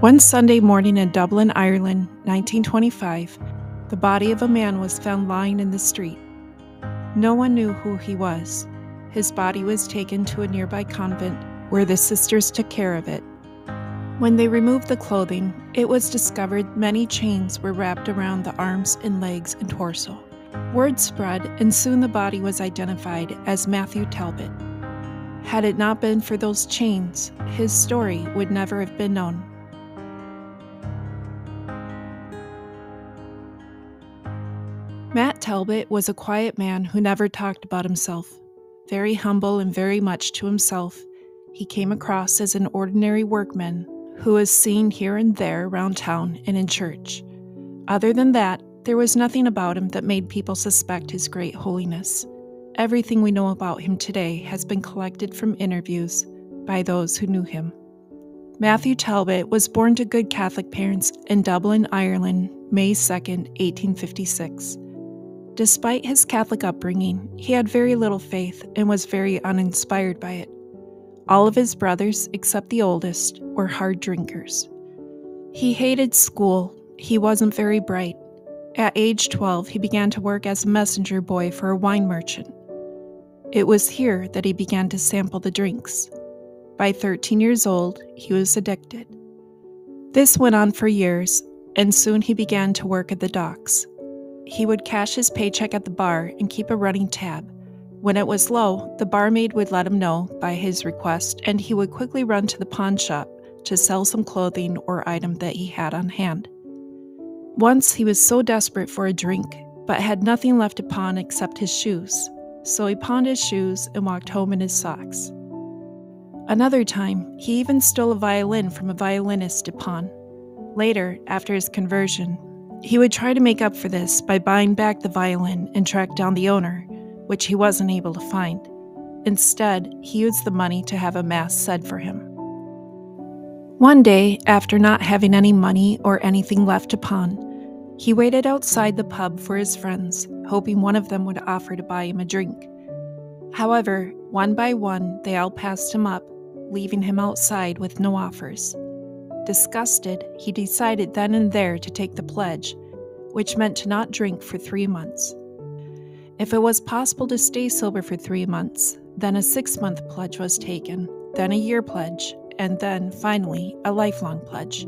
One Sunday morning in Dublin, Ireland, 1925, the body of a man was found lying in the street. No one knew who he was. His body was taken to a nearby convent where the sisters took care of it. When they removed the clothing, it was discovered many chains were wrapped around the arms and legs and torso. Word spread, and soon the body was identified as Matthew Talbot. Had it not been for those chains, his story would never have been known. Talbot was a quiet man who never talked about himself. Very humble and very much to himself, he came across as an ordinary workman who was seen here and there around town and in church. Other than that, there was nothing about him that made people suspect his great holiness. Everything we know about him today has been collected from interviews by those who knew him. Matthew Talbot was born to good Catholic parents in Dublin, Ireland, May 2, 1856. Despite his Catholic upbringing, he had very little faith and was very uninspired by it. All of his brothers, except the oldest, were hard drinkers. He hated school, he wasn't very bright. At age 12, he began to work as a messenger boy for a wine merchant. It was here that he began to sample the drinks. By 13 years old, he was addicted. This went on for years, and soon he began to work at the docks. He would cash his paycheck at the bar and keep a running tab. When it was low, the barmaid would let him know by his request, and he would quickly run to the pawn shop to sell some clothing or item that he had on hand. Once he was so desperate for a drink, but had nothing left to pawn except his shoes, so he pawned his shoes and walked home in his socks. Another time, he even stole a violin from a violinist to pawn. Later, after his conversion, he would try to make up for this by buying back the violin and track down the owner, which he wasn't able to find. Instead, he used the money to have a mass said for him. One day, after not having any money or anything left to pawn, he waited outside the pub for his friends, hoping one of them would offer to buy him a drink. However, one by one, they all passed him up, leaving him outside with no offers. Disgusted, he decided then and there to take the pledge, which meant to not drink for three months. If it was possible to stay sober for three months, then a six month pledge was taken, then a year pledge, and then, finally, a lifelong pledge.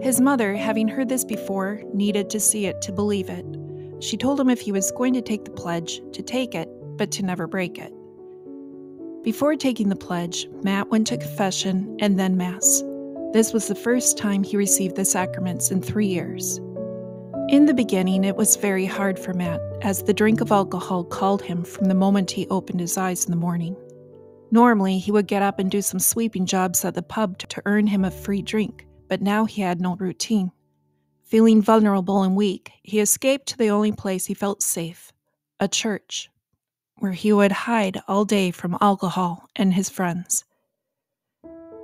His mother, having heard this before, needed to see it to believe it. She told him if he was going to take the pledge, to take it, but to never break it. Before taking the pledge, Matt went to confession and then Mass. This was the first time he received the sacraments in three years. In the beginning, it was very hard for Matt, as the drink of alcohol called him from the moment he opened his eyes in the morning. Normally, he would get up and do some sweeping jobs at the pub to earn him a free drink, but now he had no routine. Feeling vulnerable and weak, he escaped to the only place he felt safe a church, where he would hide all day from alcohol and his friends.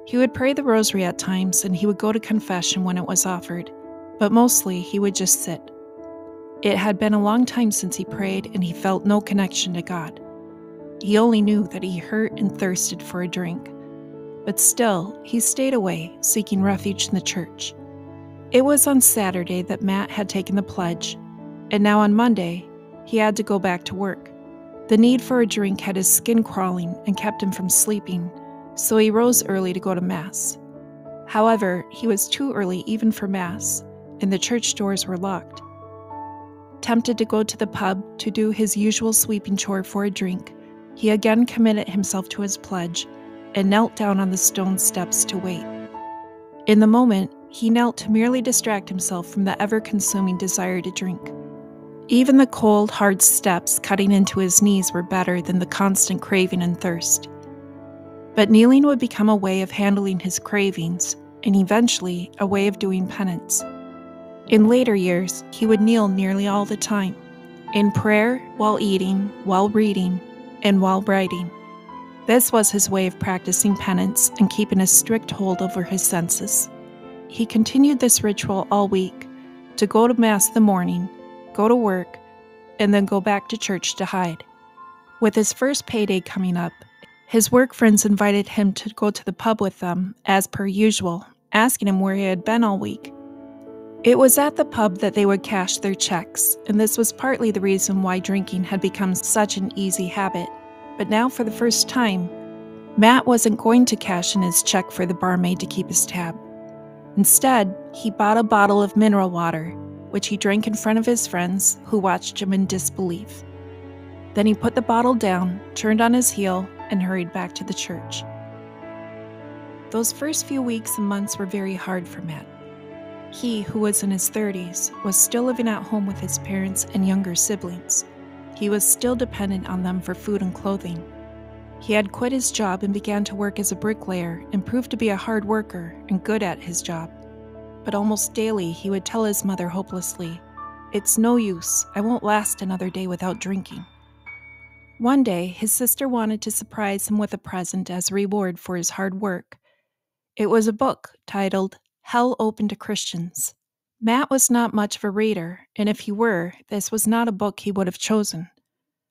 He would pray the rosary at times and he would go to confession when it was offered, but mostly he would just sit. It had been a long time since he prayed and he felt no connection to God. He only knew that he hurt and thirsted for a drink. But still, he stayed away, seeking refuge in the church. It was on Saturday that Matt had taken the pledge, and now on Monday, he had to go back to work. The need for a drink had his skin crawling and kept him from sleeping so he rose early to go to Mass. However, he was too early even for Mass, and the church doors were locked. Tempted to go to the pub to do his usual sweeping chore for a drink, he again committed himself to his pledge and knelt down on the stone steps to wait. In the moment, he knelt to merely distract himself from the ever consuming desire to drink. Even the cold, hard steps cutting into his knees were better than the constant craving and thirst. But kneeling would become a way of handling his cravings, and eventually a way of doing penance. In later years, he would kneel nearly all the time, in prayer, while eating, while reading, and while writing. This was his way of practicing penance and keeping a strict hold over his senses. He continued this ritual all week to go to Mass the morning, go to work, and then go back to church to hide. With his first payday coming up, his work friends invited him to go to the pub with them, as per usual, asking him where he had been all week. It was at the pub that they would cash their checks, and this was partly the reason why drinking had become such an easy habit. But now, for the first time, Matt wasn't going to cash in his check for the barmaid to keep his tab. Instead, he bought a bottle of mineral water, which he drank in front of his friends, who watched him in disbelief. Then he put the bottle down, turned on his heel, and hurried back to the church. Those first few weeks and months were very hard for Matt. He, who was in his 30s, was still living at home with his parents and younger siblings. He was still dependent on them for food and clothing. He had quit his job and began to work as a bricklayer and proved to be a hard worker and good at his job. But almost daily, he would tell his mother hopelessly, It's no use, I won't last another day without drinking. One day, his sister wanted to surprise him with a present as a reward for his hard work. It was a book titled Hell Open to Christians. Matt was not much of a reader, and if he were, this was not a book he would have chosen.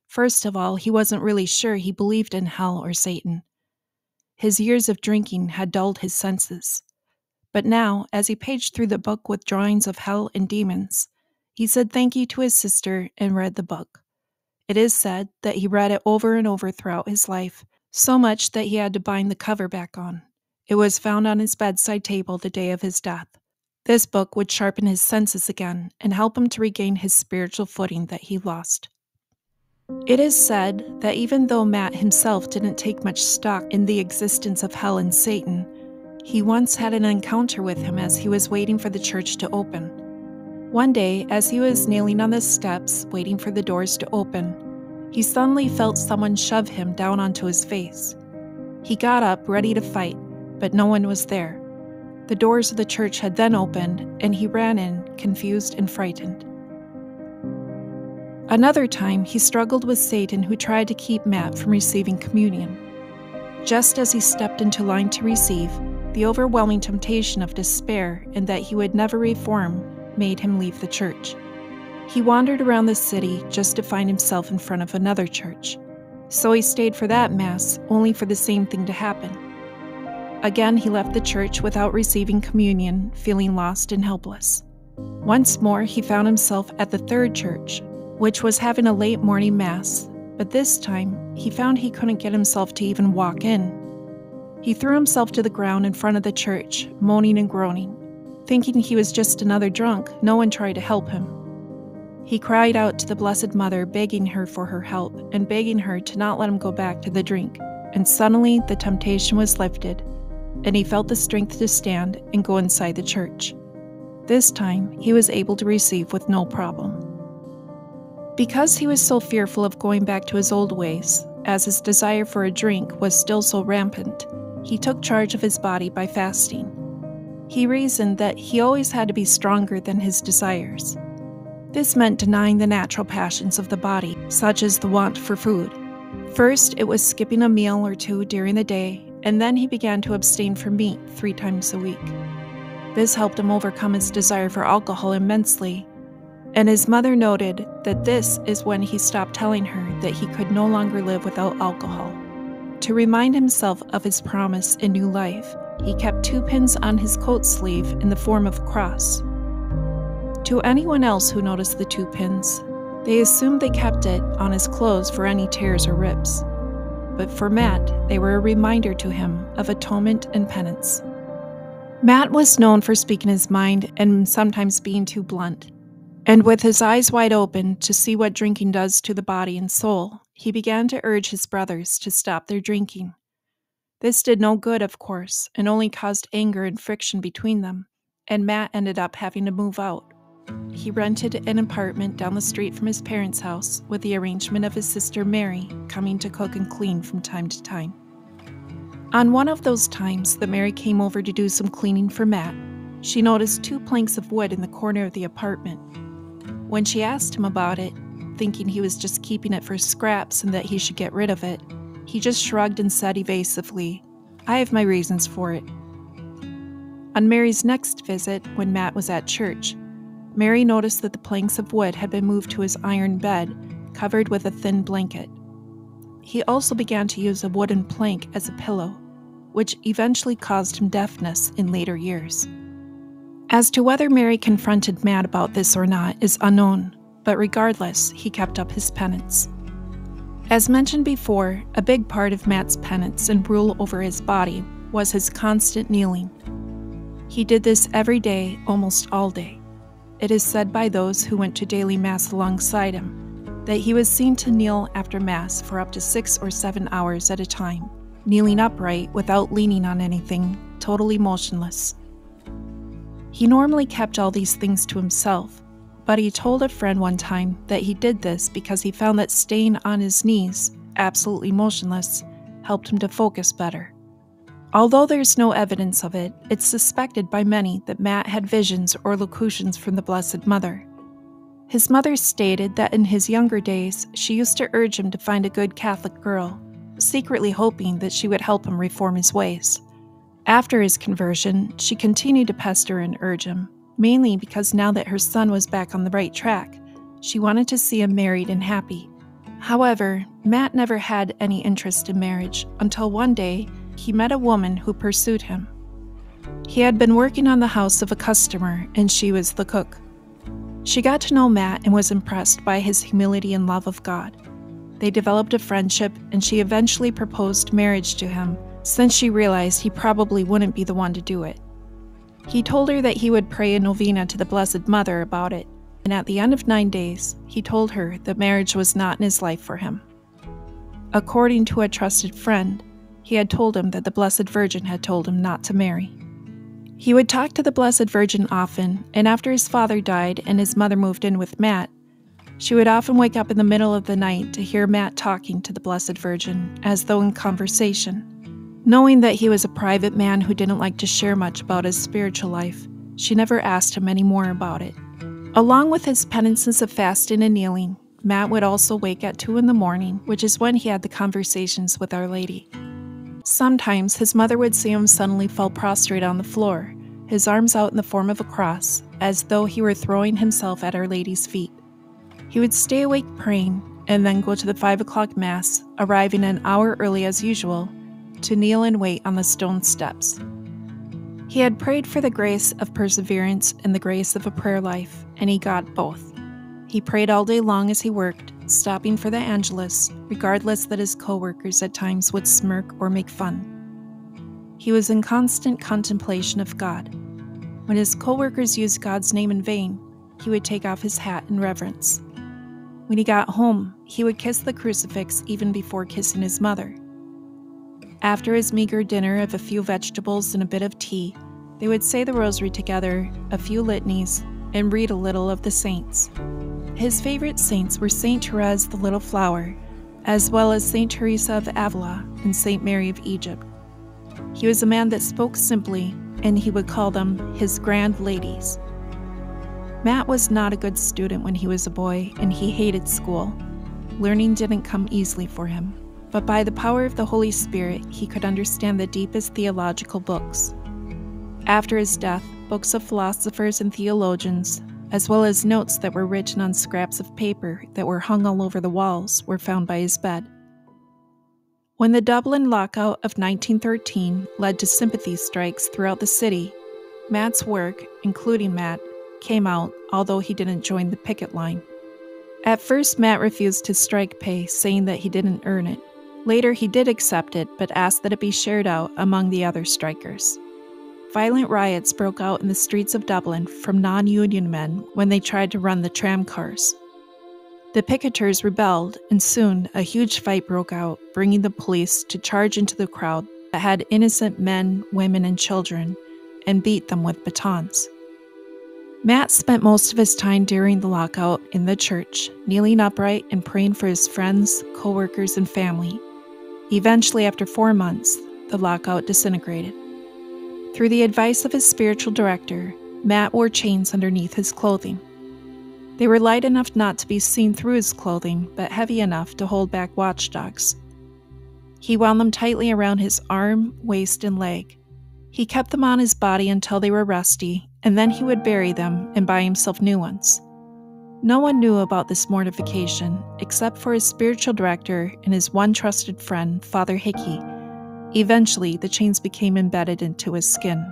First of all, he wasn't really sure he believed in hell or Satan. His years of drinking had dulled his senses. But now, as he paged through the book with drawings of hell and demons, he said thank you to his sister and read the book. It is said that he read it over and over throughout his life, so much that he had to bind the cover back on. It was found on his bedside table the day of his death. This book would sharpen his senses again and help him to regain his spiritual footing that he lost. It is said that even though Matt himself didn't take much stock in the existence of hell and Satan, he once had an encounter with him as he was waiting for the church to open. One day, as he was kneeling on the steps waiting for the doors to open, he suddenly felt someone shove him down onto his face. He got up, ready to fight, but no one was there. The doors of the church had then opened, and he ran in, confused and frightened. Another time, he struggled with Satan, who tried to keep Matt from receiving communion. Just as he stepped into line to receive, the overwhelming temptation of despair and that he would never reform made him leave the church. He wandered around the city just to find himself in front of another church. So he stayed for that Mass, only for the same thing to happen. Again, he left the church without receiving communion, feeling lost and helpless. Once more, he found himself at the third church, which was having a late morning mass, but this time, he found he couldn't get himself to even walk in. He threw himself to the ground in front of the church, moaning and groaning. Thinking he was just another drunk, no one tried to help him. He cried out to the Blessed Mother, begging her for her help and begging her to not let him go back to the drink. And suddenly the temptation was lifted, and he felt the strength to stand and go inside the church. This time, he was able to receive with no problem. Because he was so fearful of going back to his old ways, as his desire for a drink was still so rampant, he took charge of his body by fasting. He reasoned that he always had to be stronger than his desires. This meant denying the natural passions of the body, such as the want for food. First, it was skipping a meal or two during the day and then he began to abstain from meat three times a week. This helped him overcome his desire for alcohol immensely, and his mother noted that this is when he stopped telling her that he could no longer live without alcohol. To remind himself of his promise in new life, he kept two pins on his coat sleeve in the form of a cross. To anyone else who noticed the two pins, they assumed they kept it on his clothes for any tears or rips but for Matt, they were a reminder to him of atonement and penance. Matt was known for speaking his mind and sometimes being too blunt. And with his eyes wide open to see what drinking does to the body and soul, he began to urge his brothers to stop their drinking. This did no good, of course, and only caused anger and friction between them, and Matt ended up having to move out. He rented an apartment down the street from his parents' house with the arrangement of his sister Mary coming to cook and clean from time to time. On one of those times that Mary came over to do some cleaning for Matt, she noticed two planks of wood in the corner of the apartment. When she asked him about it, thinking he was just keeping it for scraps and that he should get rid of it, he just shrugged and said evasively, I have my reasons for it. On Mary's next visit, when Matt was at church, Mary noticed that the planks of wood had been moved to his iron bed, covered with a thin blanket. He also began to use a wooden plank as a pillow. which eventually caused him deafness in later years. As to whether Mary confronted Matt about this or not is unknown, but regardless, he kept up his penance. As mentioned before, a big part of Matt's penance and rule over his body was his constant kneeling. He did this every day, almost all day. It is said by those who went to daily Mass alongside him that he was seen to kneel after Mass for up to six or seven hours at a time, kneeling upright without leaning on anything, totally motionless. He normally kept all these things to himself, but he told a friend one time that he did this because he found that staying on his knees, absolutely motionless, helped him to focus better. Although there's no evidence of it, it's suspected by many that Matt had visions or locutions from the Blessed Mother. His mother stated that in his younger days, she used to urge him to find a good Catholic girl, secretly hoping that she would help him reform his ways. After his conversion, she continued to pester and urge him, mainly because now that her son was back on the right track, she wanted to see him married and happy. However, Matt never had any interest in marriage until one day he met a woman who pursued him. He had been working on the house of a customer, and she was the cook. She got to know Matt and was impressed by his humility and love of God. They developed a friendship, and she eventually proposed marriage to him since she realized he probably wouldn't be the one to do it. He told her that he would pray a novena to the Blessed Mother about it, and at the end of nine days, he told her that marriage was not in his life for him. According to a trusted friend, he had told him that the Blessed Virgin had told him not to marry. He would talk to the Blessed Virgin often, and after his father died and his mother moved in with Matt, she would often wake up in the middle of the night to hear Matt talking to the Blessed Virgin, as though in conversation. Knowing that he was a private man who didn't like to share much about his spiritual life, she never asked him any more about it. Along with his penances of fasting and kneeling, Matt would also wake at 2 in the morning, which is when he had the conversations with Our Lady. Sometimes his mother would see him suddenly fall prostrate on the floor, his arms out in the form of a cross, as though he were throwing himself at Our Lady's feet. He would stay awake praying and then go to the 5 o'clock Mass, arriving an hour early as usual to kneel and wait on the stone steps. He had prayed for the grace of perseverance and the grace of a prayer life, and he got both. He prayed all day long as he worked, stopping for the Angelus, regardless that his coworkers at times would smirk or make fun. He was in constant contemplation of God. When his coworkers used God's name in vain, he would take off his hat in reverence. When he got home, he would kiss the crucifix even before kissing his mother. After his meager dinner of a few vegetables and a bit of tea, they would say the rosary together, a few litanies, and read a little of the saints. His favorite saints were Saint Therese the Little Flower, as well as Saint Teresa of Avila and Saint Mary of Egypt. He was a man that spoke simply, and he would call them his grand ladies. Matt was not a good student when he was a boy, and he hated school. Learning didn't come easily for him but by the power of the Holy Spirit, he could understand the deepest theological books. After his death, books of philosophers and theologians, as well as notes that were written on scraps of paper that were hung all over the walls, were found by his bed. When the Dublin lockout of 1913 led to sympathy strikes throughout the city, Matt's work, including Matt, came out, although he didn't join the picket line. At first, Matt refused to strike pay, saying that he didn't earn it. Later, he did accept it, but asked that it be shared out among the other strikers. Violent riots broke out in the streets of Dublin from non union men when they tried to run the tram cars. The picketers rebelled, and soon a huge fight broke out, bringing the police to charge into the crowd that had innocent men, women, and children and beat them with batons. Matt spent most of his time during the lockout in the church, kneeling upright and praying for his friends, coworkers, and family Eventually, after four months, the lockout disintegrated. Through the advice of his spiritual director, Matt wore chains underneath his clothing. They were light enough not to be seen through his clothing, but heavy enough to hold back watchdogs. He wound them tightly around his arm, waist, and leg. He kept them on his body until they were rusty, and then he would bury them and buy himself new ones. No one knew about this mortification except for his spiritual director and his one trusted friend, Father Hickey. Eventually, the chains became embedded into his skin.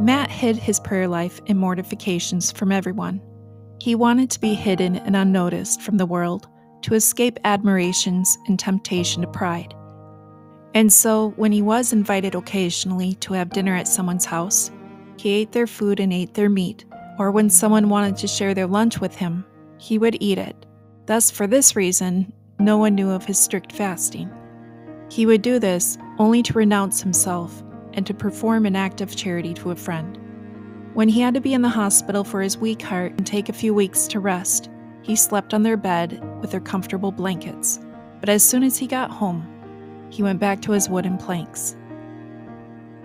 Matt hid his prayer life and mortifications from everyone. He wanted to be hidden and unnoticed from the world to escape admirations and temptation to pride. And so, when he was invited occasionally to have dinner at someone's house, he ate their food and ate their meat, or when someone wanted to share their lunch with him, he would eat it. Thus, for this reason, no one knew of his strict fasting. He would do this only to renounce himself and to perform an act of charity to a friend. When he had to be in the hospital for his weak heart and take a few weeks to rest, he slept on their bed with their comfortable blankets. But as soon as he got home, he went back to his wooden planks.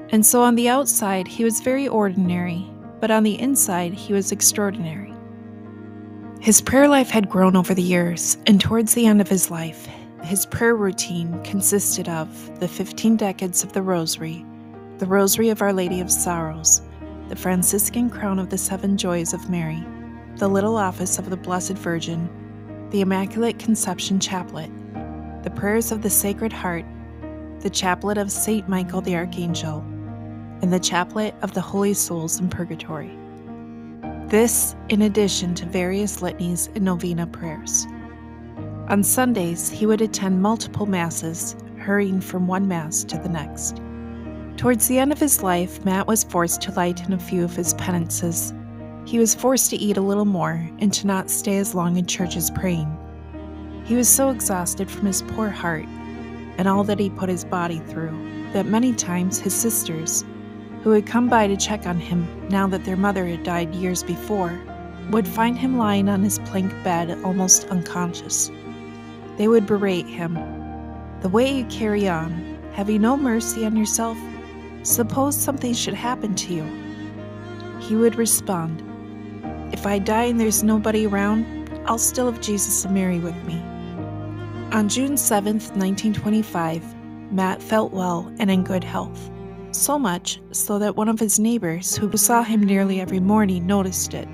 And so on the outside, he was very ordinary, but on the inside, he was extraordinary. His prayer life had grown over the years, and towards the end of his life, his prayer routine consisted of the 15 decades of the Rosary, the Rosary of Our Lady of Sorrows, the Franciscan Crown of the Seven Joys of Mary, the Little Office of the Blessed Virgin, the Immaculate Conception Chaplet, the Prayers of the Sacred Heart, the Chaplet of Saint Michael the Archangel, and the Chaplet of the Holy Souls in Purgatory. This, in addition to various litanies and novena prayers. On Sundays, he would attend multiple Masses, hurrying from one Mass to the next. Towards the end of his life, Matt was forced to lighten a few of his penances. He was forced to eat a little more and to not stay as long in churches praying. He was so exhausted from his poor heart and all that he put his body through that many times his sisters, who had come by to check on him now that their mother had died years before, would find him lying on his plank bed almost unconscious. They would berate him. The way you carry on, have you no mercy on yourself? Suppose something should happen to you. He would respond, If I die and there's nobody around, I'll still have Jesus and Mary with me. On June 7, 1925, Matt felt well and in good health. So much so that one of his neighbors, who saw him nearly every morning, noticed it.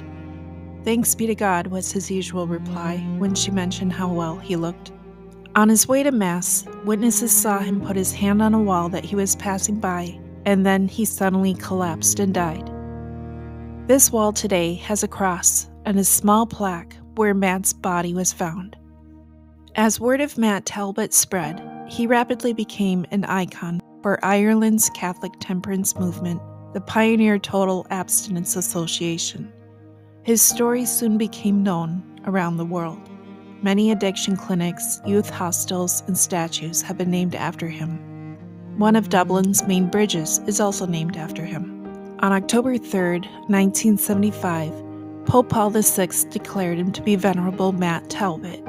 Thanks be to God, was his usual reply when she mentioned how well he looked. On his way to Mass, witnesses saw him put his hand on a wall that he was passing by, and then he suddenly collapsed and died. This wall today has a cross and a small plaque where Matt's body was found. As word of Matt Talbot spread, he rapidly became an icon for Ireland's Catholic temperance movement, the Pioneer Total Abstinence Association. His story soon became known around the world. Many addiction clinics, youth hostels, and statues have been named after him. One of Dublin's main bridges is also named after him. On October 3, 1975, Pope Paul VI declared him to be Venerable Matt Talbot,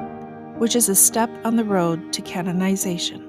which is a step on the road to canonization.